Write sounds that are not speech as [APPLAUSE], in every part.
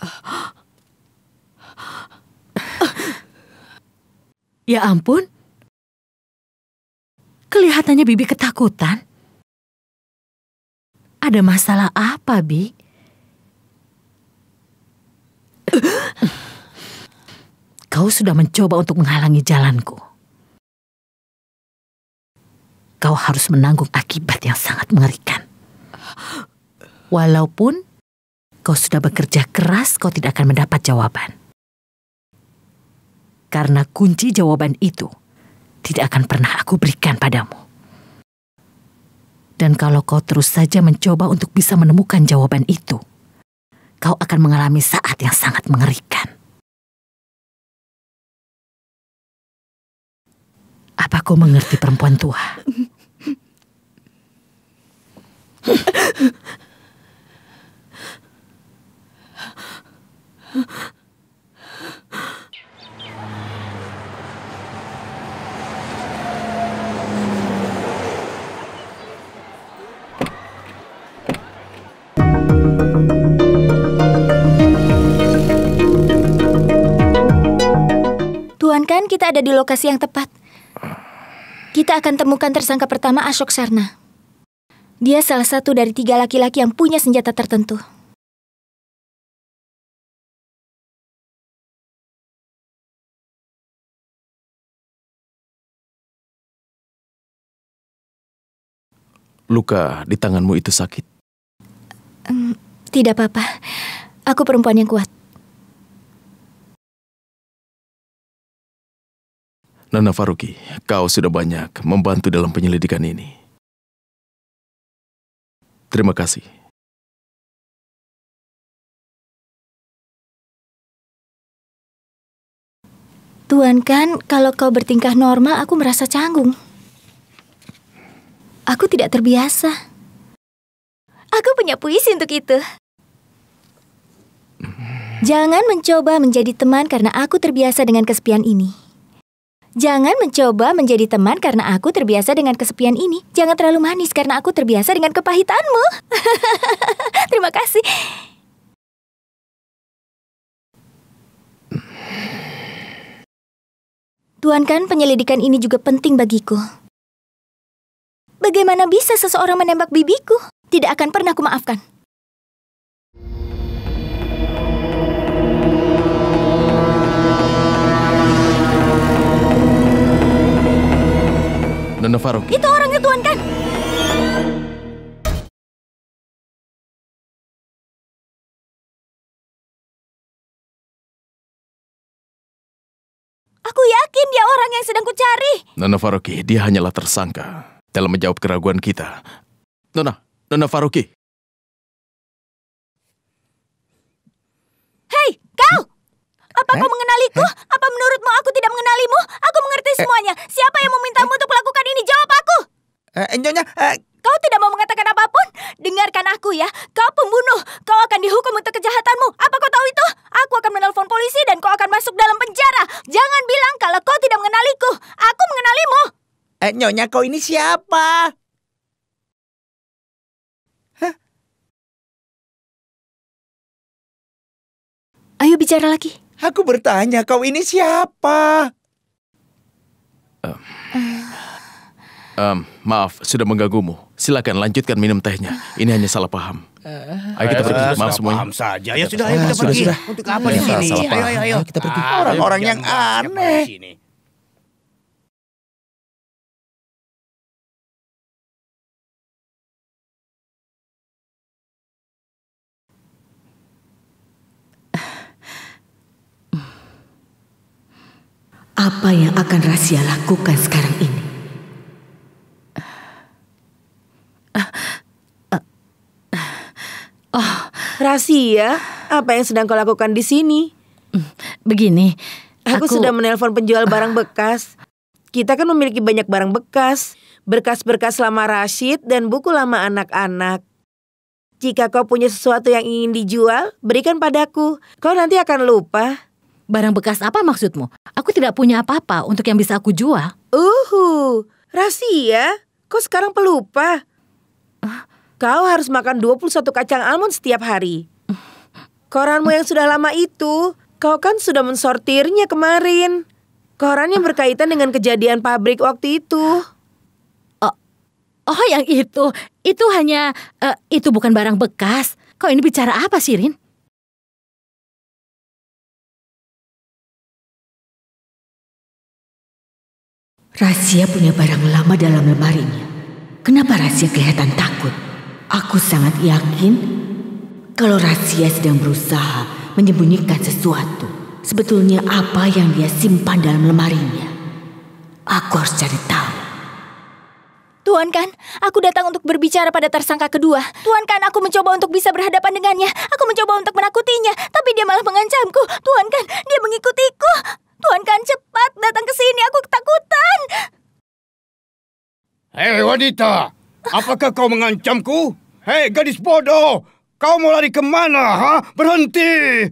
[GASPS] Ya ampun. Kelihatannya Bibi ketakutan. Ada masalah apa, Bi? [SIGHS] Kau sudah mencoba untuk menghalangi jalanku. Kau harus menanggung akibat yang sangat mengerikan. Walaupun kau sudah bekerja keras, kau tidak akan mendapat jawaban. Karena kunci jawaban itu tidak akan pernah aku berikan padamu. Dan kalau kau terus saja mencoba untuk bisa menemukan jawaban itu, kau akan mengalami saat yang sangat mengerikan. Apa kau mengerti perempuan tua? [LAUGHS] Tuan kan kita ada di lokasi yang tepat. Kita akan temukan tersangka pertama Ashok Sarna. Dia salah satu dari tiga laki-laki yang punya senjata tertentu. Luka di tanganmu itu sakit. Hmm, tidak apa-apa. Aku perempuan yang kuat. Nana Faruki, kau sudah banyak membantu dalam penyelidikan ini. Terima kasih. Tuan kan, kalau kau bertingkah normal, aku merasa canggung. Aku tidak terbiasa. Aku punya puisi untuk itu. Jangan mencoba menjadi teman karena aku terbiasa dengan kesepian ini. Jangan mencoba menjadi teman karena aku terbiasa dengan kesepian ini. Jangan terlalu manis karena aku terbiasa dengan kepahitanmu. [LAUGHS] Terima kasih. Tuan kan penyelidikan ini juga penting bagiku. Bagaimana bisa seseorang menembak bibiku? Tidak akan pernah kumaafkan. Nana Faruki, Itu orangnya Tuan kan? Aku yakin dia orang yang sedang kucari. Nana Faruki, dia hanyalah tersangka dalam menjawab keraguan kita. Nona, Nona Faruki, Hei, kau! Apa kau mengenaliku? Apa menurutmu aku tidak mengenalimu? Aku mengerti semuanya. Siapa yang memintamu untuk melakukan ini? Jawab aku! Eh, nyonya, eh, Kau tidak mau mengatakan apa pun? Dengarkan aku ya. Kau pembunuh. Kau akan dihukum untuk kejahatanmu. Apa kau tahu itu? Aku akan menelpon polisi dan kau akan masuk dalam penjara. Jangan bilang kalau kau tidak mengenaliku. Aku mengenalimu. Eh, nyonya kau ini siapa? Ayo bicara lagi. Aku bertanya, kau ini siapa? Em, maaf sudah mengganggumu. Silakan lanjutkan minum tehnya. Ini hanya salah paham. Ayo kita pergi. Maaf semuanya. Paham saja. Ya sudah, ayo kita sudah, pergi. sudah. Untuk apa di Ya, sini? Ayo, ayo, ayo. Kita pergi. Orang-orang yang aneh. Apa yang akan Rahasia lakukan sekarang ini? Rahasia, apa yang sedang kau lakukan di sini? Begini, Aku, aku, sudah menelpon penjual barang bekas. Kita kan memiliki banyak barang bekas, berkas-berkas lama Rashid dan buku lama anak-anak. Jika kau punya sesuatu yang ingin dijual, berikan padaku. Kau nanti akan lupa. Barang bekas apa maksudmu? Aku tidak punya apa-apa untuk yang bisa aku jual. Uhu, rahasia? Kau sekarang pelupa. Kau harus makan 21 kacang almond setiap hari. Koranmu yang sudah lama itu, kau kan sudah mensortirnya kemarin. Koran yang berkaitan dengan kejadian pabrik waktu itu. Oh, yang itu. Itu hanya eh, itu bukan barang bekas. Kau ini bicara apa, Sirin? Rahasia punya barang lama dalam lemarinya. Kenapa Rahasia kelihatan takut? Aku sangat yakin kalau Rahasia sedang berusaha menyembunyikan sesuatu. Sebetulnya apa yang dia simpan dalam lemarinya? Aku harus cari tahu. Tuan kan, aku datang untuk berbicara pada tersangka kedua. Tuan kan, aku mencoba untuk bisa berhadapan dengannya. Aku mencoba untuk menakutinya, tapi dia malah mengancamku. Tuan kan, dia mengikutiku. Tuan kan, cepat datang ke sini. Aku ketakutan. Hei wanita, apakah kau mengancamku? Hei gadis bodoh, kau mau lari ke mana? Ha? Berhenti!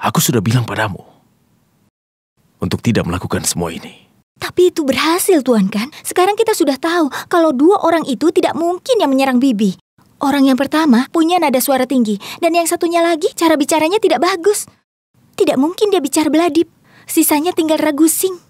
Aku sudah bilang padamu untuk tidak melakukan semua ini. Tapi itu berhasil, Tuan kan. Sekarang kita sudah tahu kalau dua orang itu tidak mungkin yang menyerang Bibi. Orang yang pertama punya nada suara tinggi, dan yang satunya lagi cara bicaranya tidak bagus. Tidak mungkin dia bicara beladip. Sisanya tinggal ragusing.